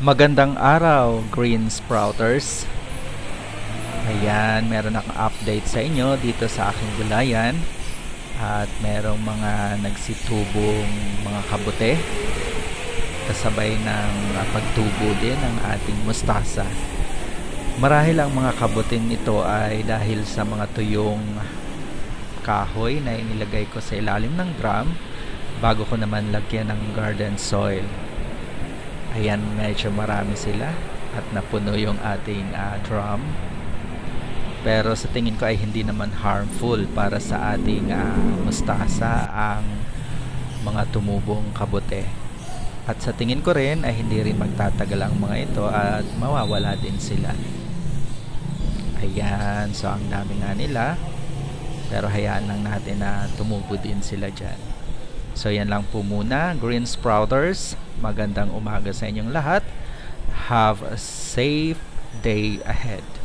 Magandang araw, Green Sprouters. Ayan, meron akong update sa inyo dito sa aking gulayan. At merong mga nagsitubong mga kabute. Kasabay ng uh, pagtubo din ng ating mustasa. Marahil ang mga kabutin ito ay dahil sa mga tuyong kahoy na inilagay ko sa ilalim ng drum bago ko naman lagyan ng garden soil. Ayan, medyo marami sila at napuno yung ating uh, drum. Pero sa tingin ko ay hindi naman harmful para sa ating uh, mustasa ang mga tumubong kabute. At sa tingin ko rin ay hindi rin magtatagal ang mga ito at mawawala din sila. Ayan, so ang dami nga nila. Pero hayaan lang natin na tumubo din sila dyan. So yan lang po muna, Green Sprouters. Magandang umaga sa inyong lahat. Have a safe day ahead.